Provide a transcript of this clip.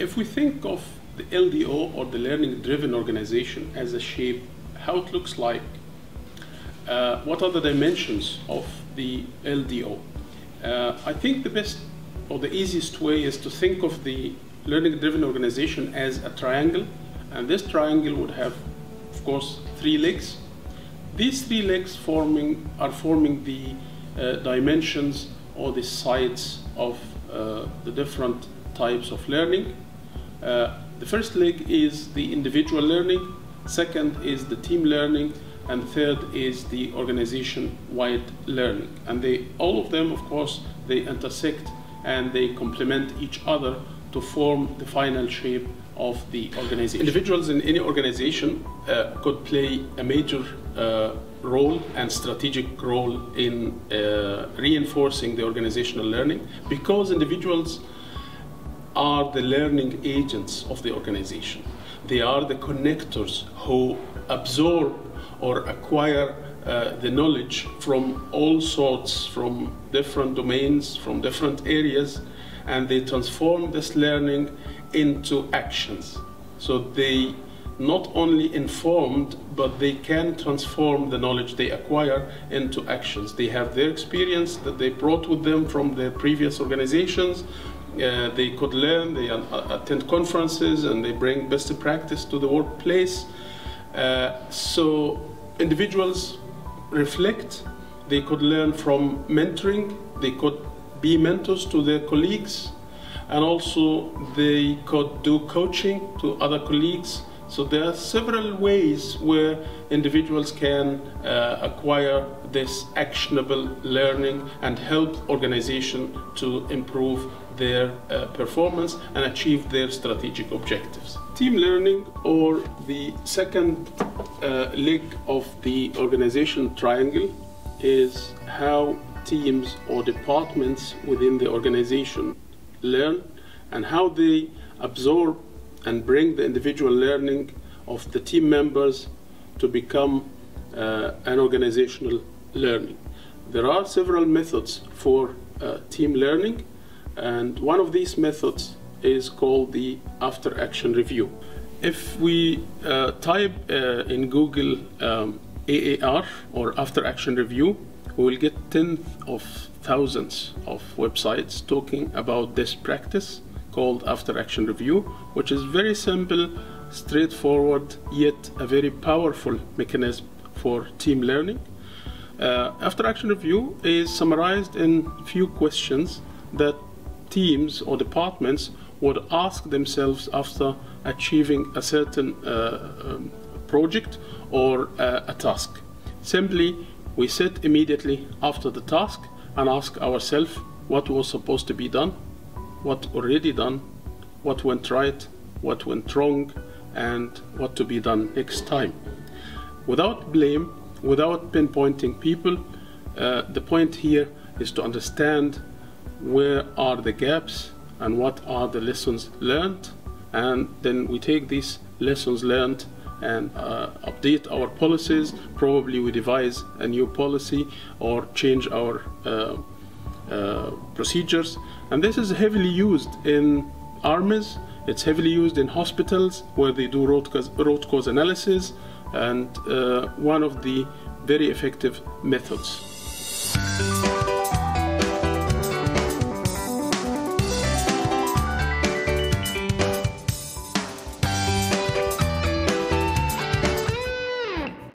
If we think of the LDO or the learning driven organization as a shape, how it looks like, uh, what are the dimensions of the LDO? Uh, I think the best or the easiest way is to think of the learning driven organization as a triangle, and this triangle would have, of course, three legs. These three legs forming are forming the uh, dimensions or the sides of uh, the different types of learning. Uh, the first leg is the individual learning, second is the team learning, and third is the organization-wide learning. And they, all of them, of course, they intersect and they complement each other to form the final shape of the organization. Individuals in any organization uh, could play a major uh, role and strategic role in uh, reinforcing the organizational learning because individuals are the learning agents of the organization. They are the connectors who absorb or acquire uh, the knowledge from all sorts, from different domains, from different areas, and they transform this learning into actions. So they not only informed, but they can transform the knowledge they acquire into actions. They have their experience that they brought with them from their previous organizations. Uh, they could learn, they attend conferences, and they bring best practice to the workplace. Uh, so individuals reflect, they could learn from mentoring, they could be mentors to their colleagues, and also they could do coaching to other colleagues. So there are several ways where individuals can uh, acquire this actionable learning and help organization to improve their uh, performance and achieve their strategic objectives. Team learning or the second uh, leg of the organization triangle is how teams or departments within the organization learn and how they absorb and bring the individual learning of the team members to become uh, an organizational learning. There are several methods for uh, team learning, and one of these methods is called the after action review. If we uh, type uh, in Google um, AAR or after action review, we will get tens of thousands of websites talking about this practice called after action review, which is very simple, straightforward, yet a very powerful mechanism for team learning. Uh, after action review is summarized in few questions that teams or departments would ask themselves after achieving a certain uh, um, project or uh, a task. Simply, we sit immediately after the task and ask ourselves what was supposed to be done, what already done, what went right, what went wrong, and what to be done next time. Without blame, without pinpointing people, uh, the point here is to understand where are the gaps and what are the lessons learned, and then we take these lessons learned and uh, update our policies. Probably we devise a new policy or change our uh, uh, procedures. And this is heavily used in armies. It's heavily used in hospitals where they do root cause, root cause analysis and uh, one of the very effective methods.